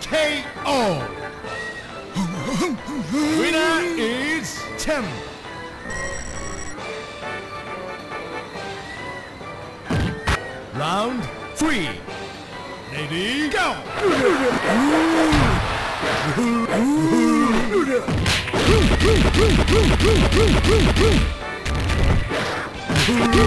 KO! Winner is Tim. Round three. Ready, go! KO!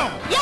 Ready, go!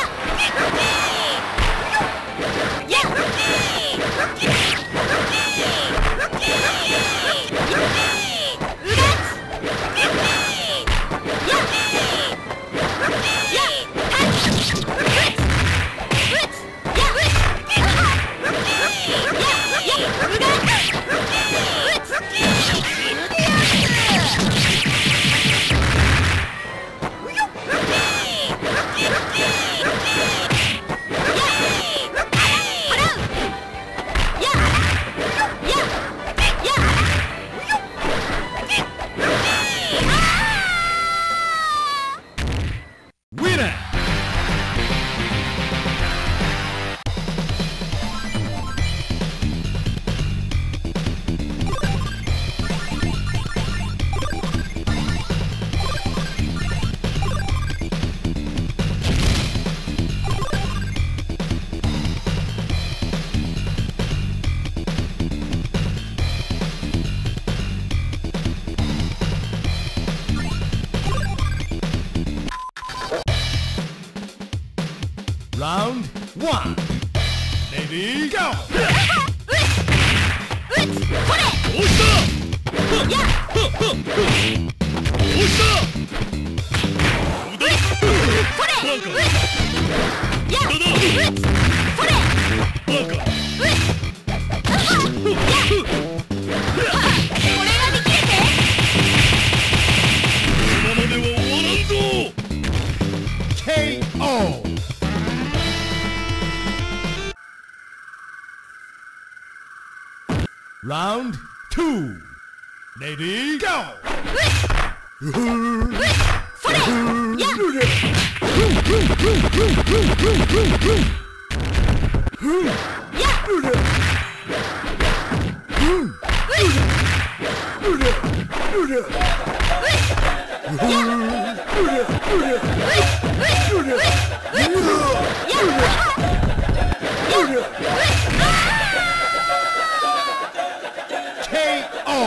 Round two.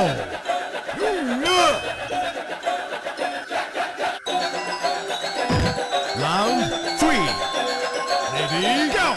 Ready, go!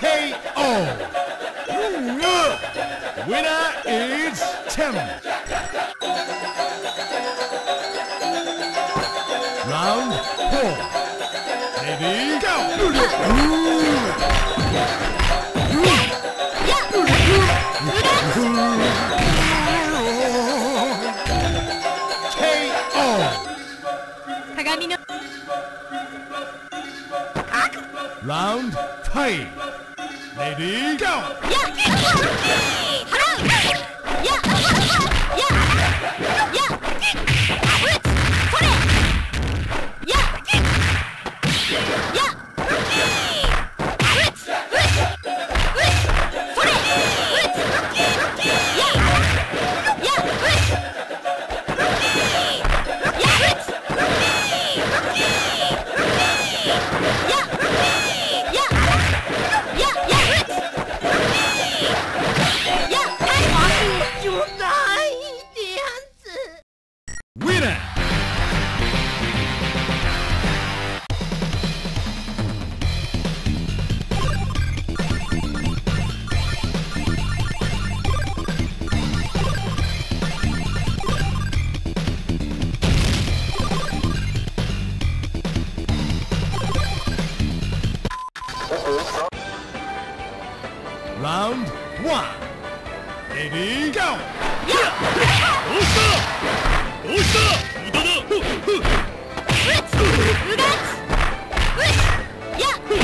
K.O. Winner is Tim. Round four. Ready? Go! Round five. Ready? Go! Yeah. Round one. Ready, go! Yeah! Osta! Osta! Udada! Uts! Ugats! Uts! Yeah!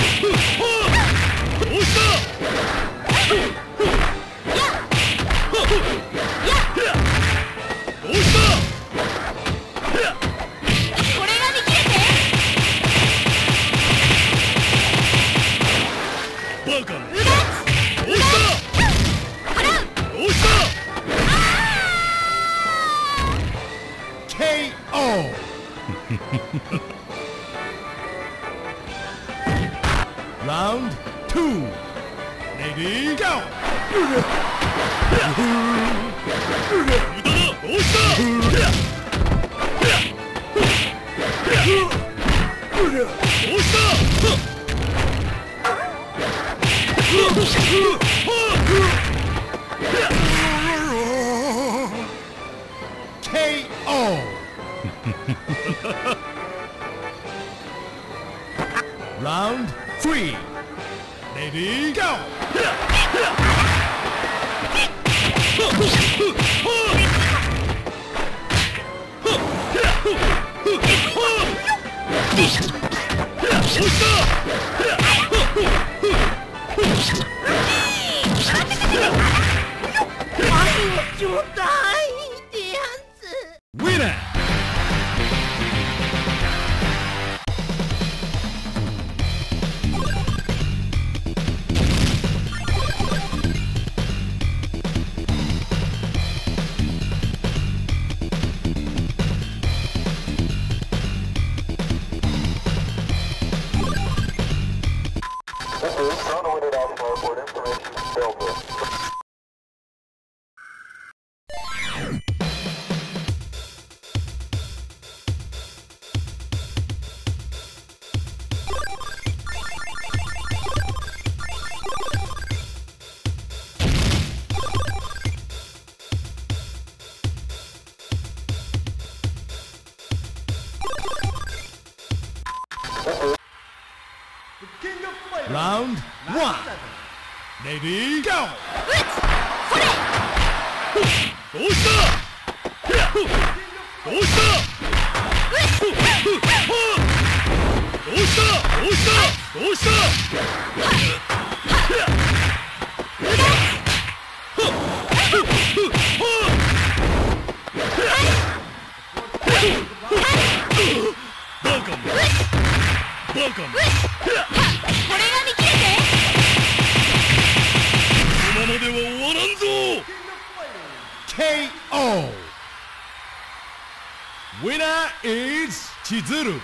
winner is Chizuru.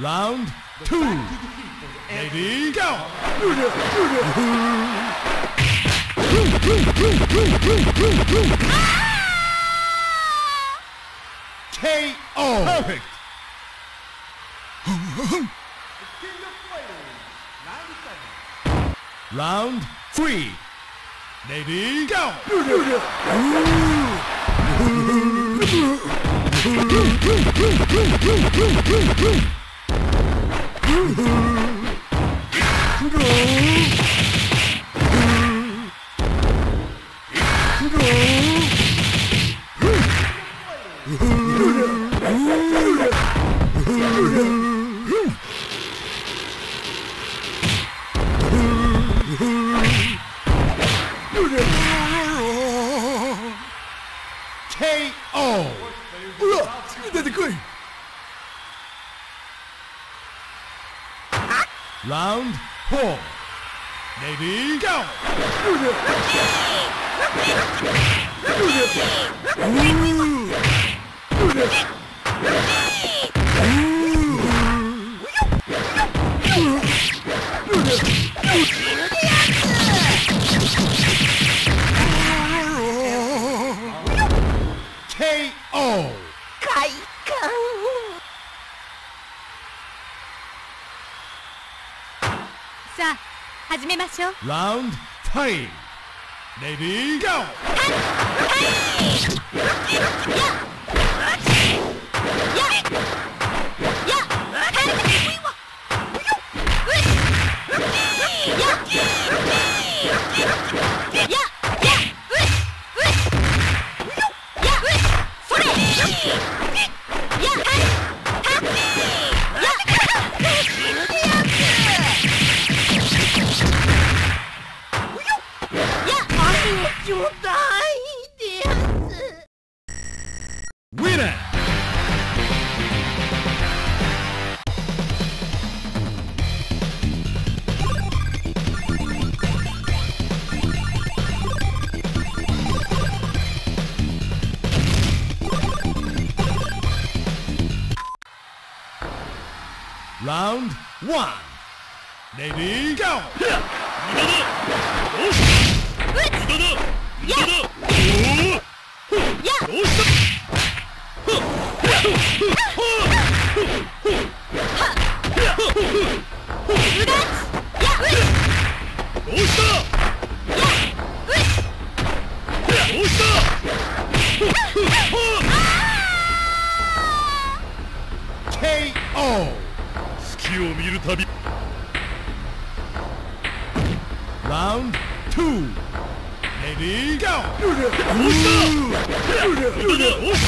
Round two. Ready? Go! KO. Perfect. Round three, maybe go! Round four. Maybe go! Ooh. Ooh. 하시죠. 라운드 타임. 레디 고! Round one. Ready? Go! Yeah! 押した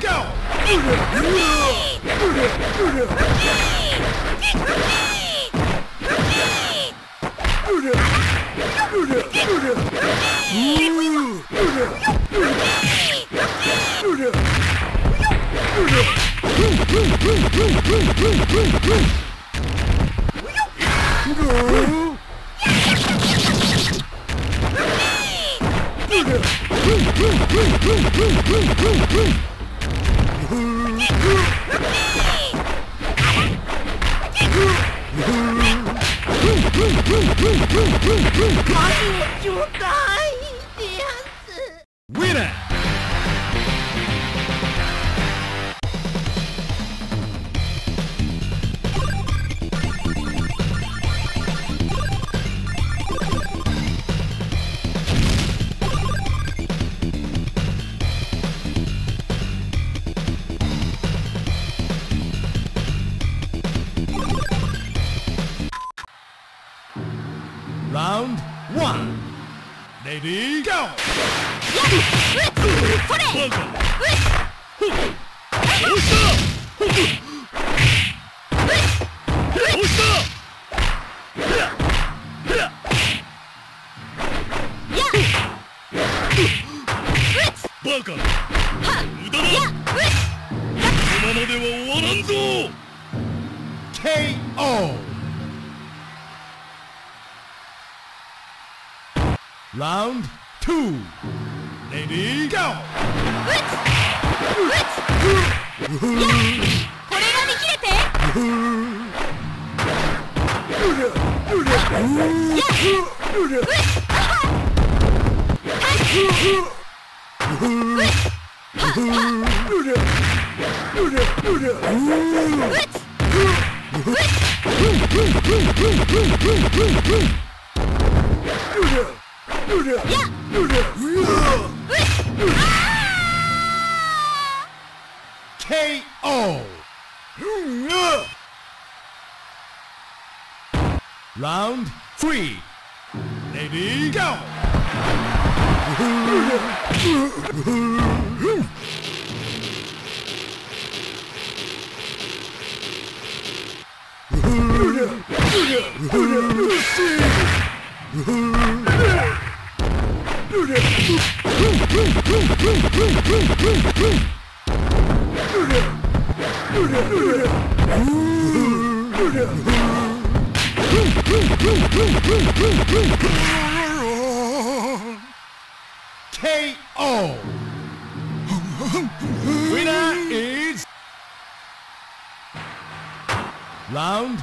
Go! Boom, boom, boom, boom, boom, boom, boom. Mario, aiuta! KO. Round two. Lady, go! KO! Round three. Lady, go! KO! Winner is round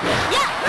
そ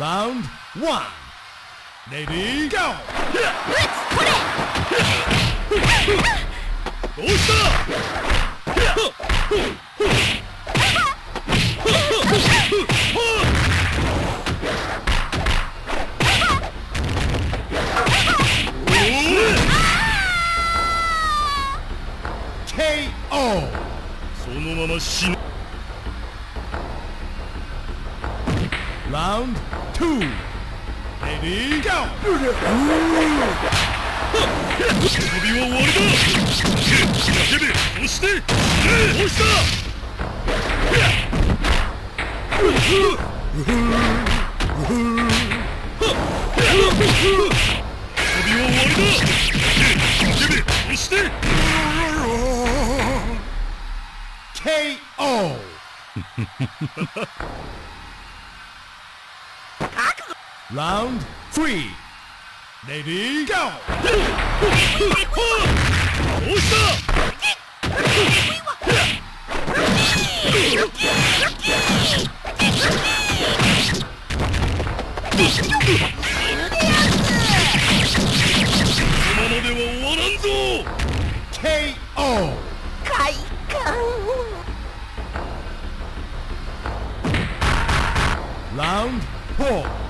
Round one. Lady, go! Let's put it! どうした KO! そのまま死ぬ Round two. Ready, go! 旅は終わりだ叫べそして押した旅は終わりだ叫べそして KO! Round three. Lady, go! KO! 快感 Round 4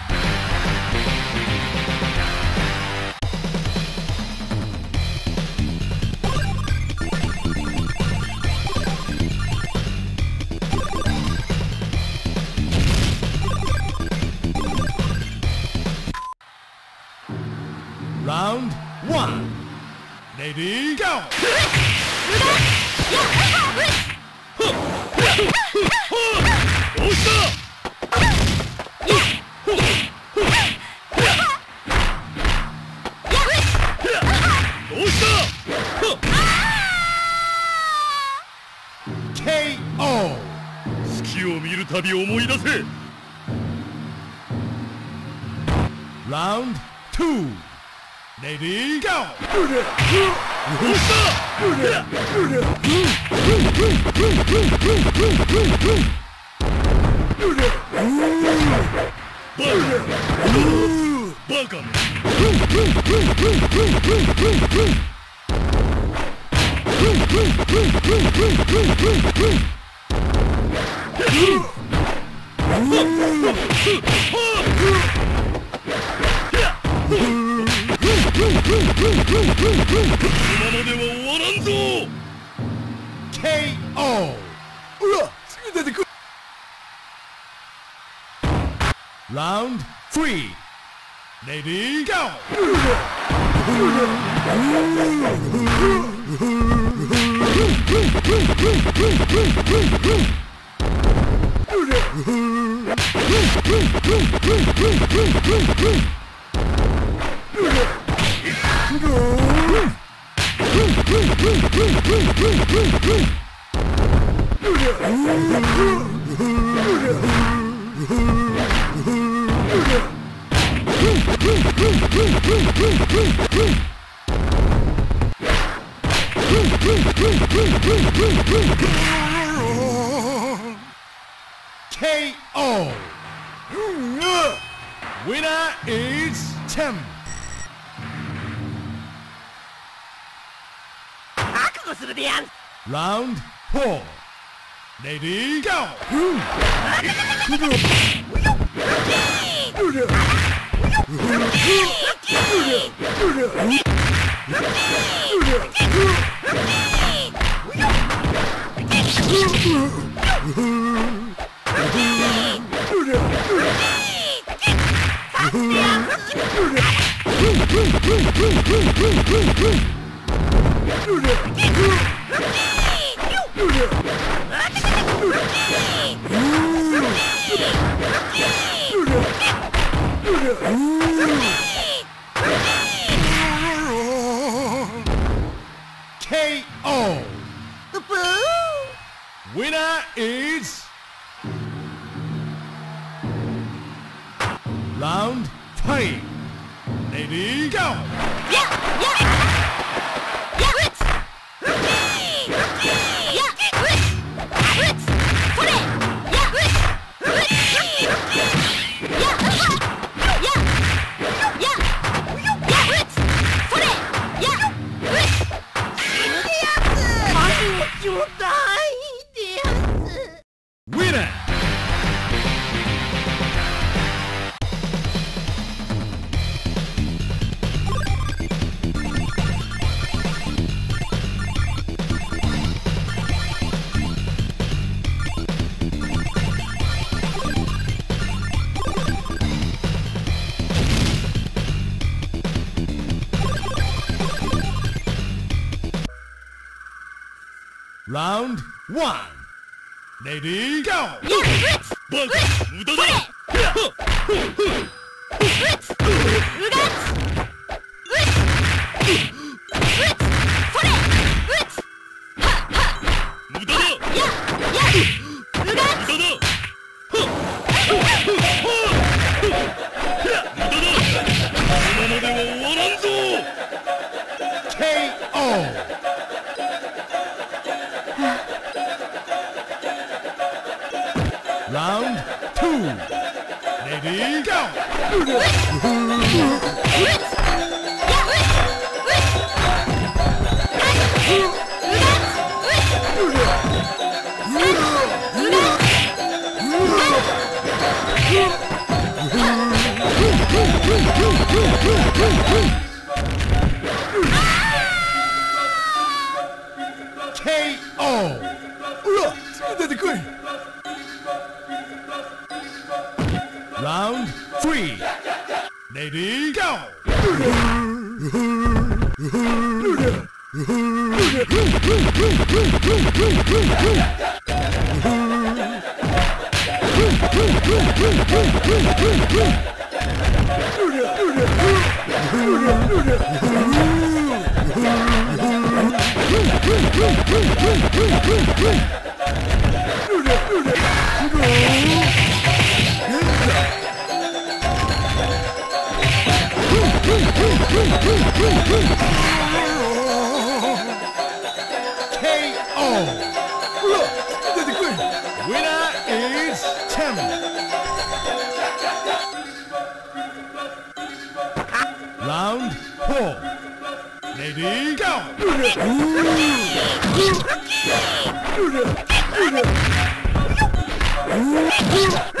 Round two. Ready, go! 押し は終わらんぞ KO うわすぐ出てくるラウンド3レディーゴー Boom, boom, boom, boom, boom, boom, boom, boom. KO! Winner is Tim. こするでやん Round 4 Ready go! フンフンフンフンフンフンフンー Winner is Round five. Ready, go! やや Round one. Lady, go! Bug, Boom! k-o look it's the winner is tammy Round four. Ready? Go! Ooh. Ooh. Ooh.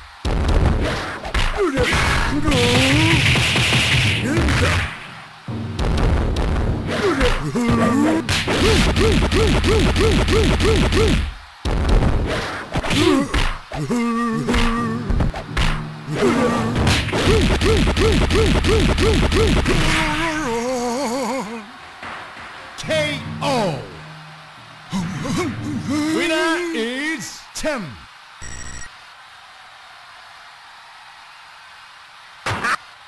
K.O. Winner is Tim.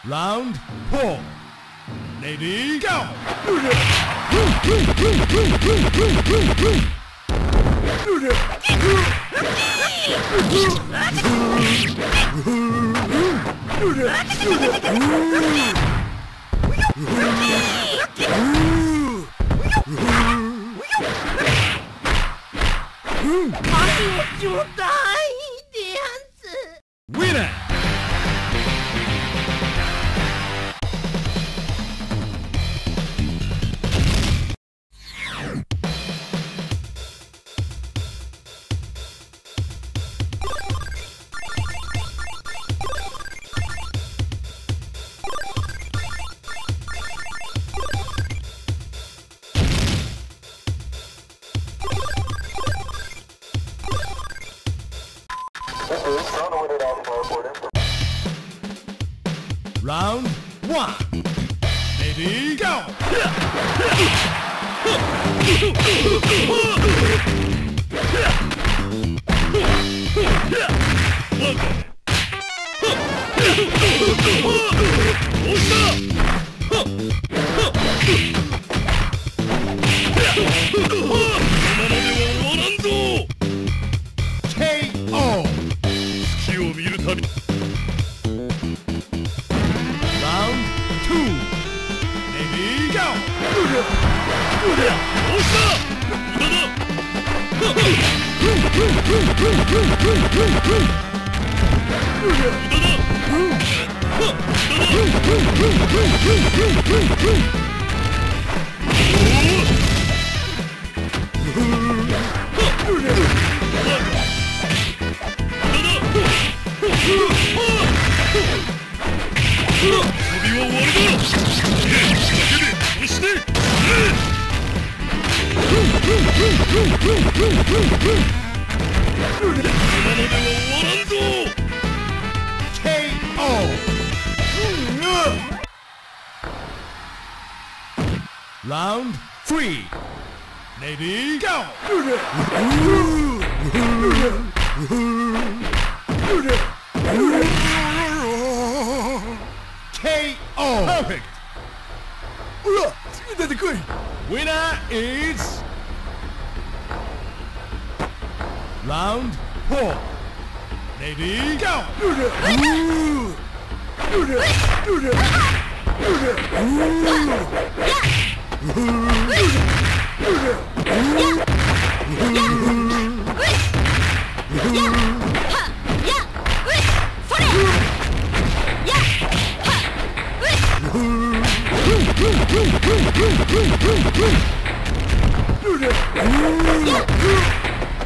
Round four. Lady, go! Winner! Round three. Lady, go! KO! Perfect! Winner is... Round four. Ready? Go! Ooh. Yeah!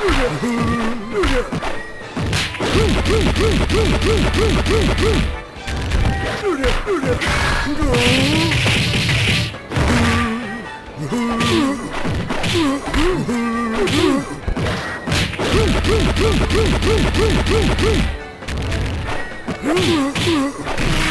Woo!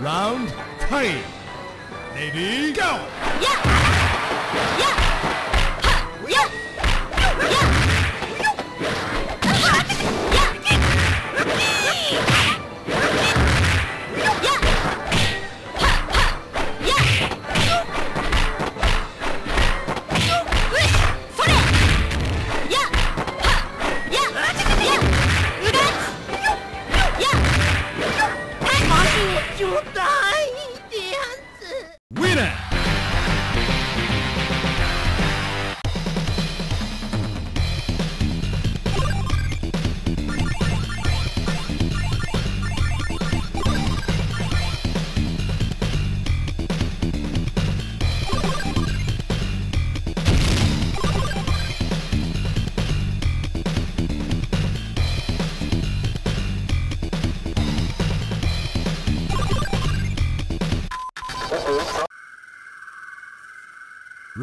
Round three. Lady, go! Yeah! Yeah!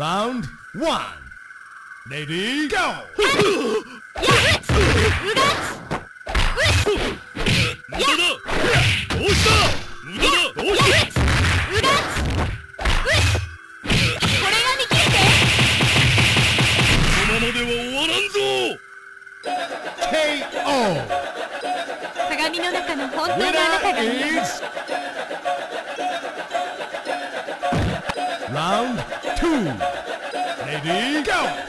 Round one. Lady, go! KO! 鏡の中の本当のあなたが見えます。Ready? Go!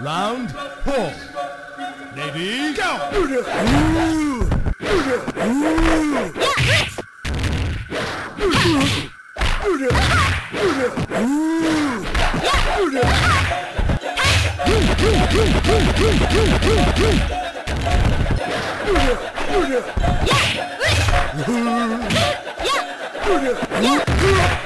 Round four. Ready? Go! Ooh. Ooh. Yeah! Yeah! Yeah!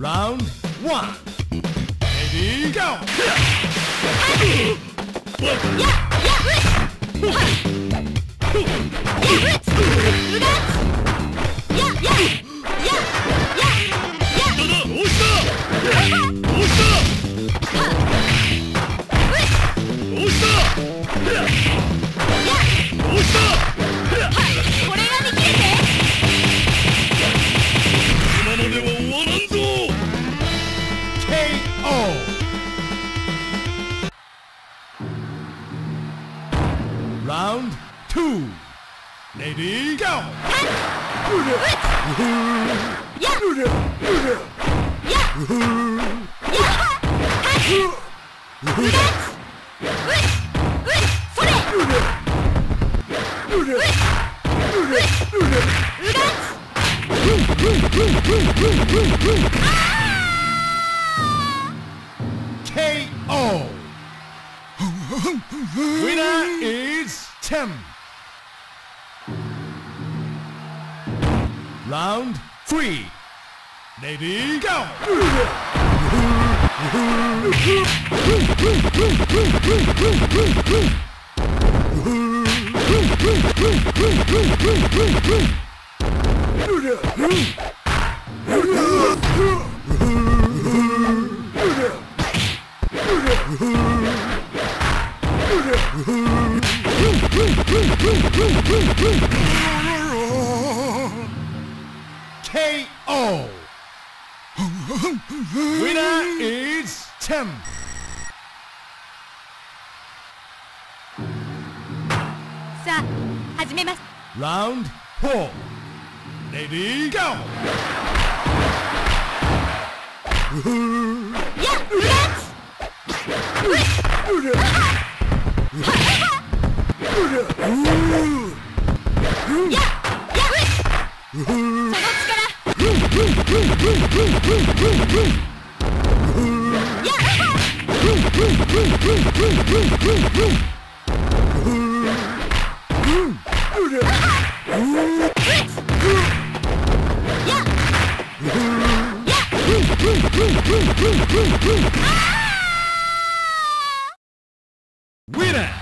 Round one. Ready, go! Yeah, yeah. Yeah. Yeah. Yeah! めます Round 4 Ready Go! やっレッツうれうれややその力やっ Winner!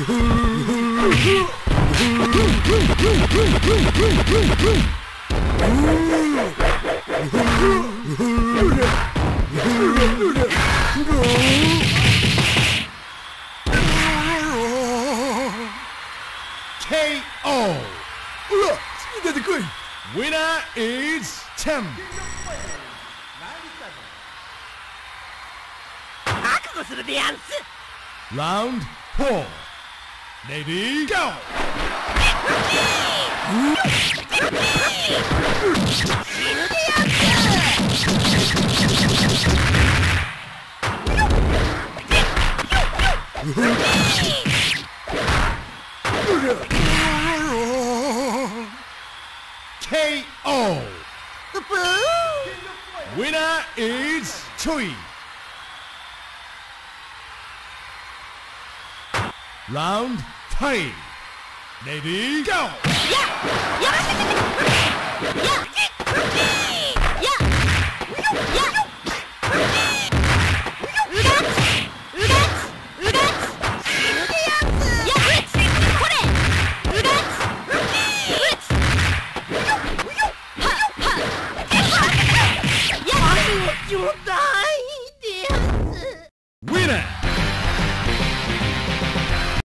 K.O. Look, you did the green. Winner is Tim. Round four. Maybe. go! K.O. Winner is Tui. Round three. Lady, go! Yeah! Yeah! Yeah! You'll die, dear. Winner!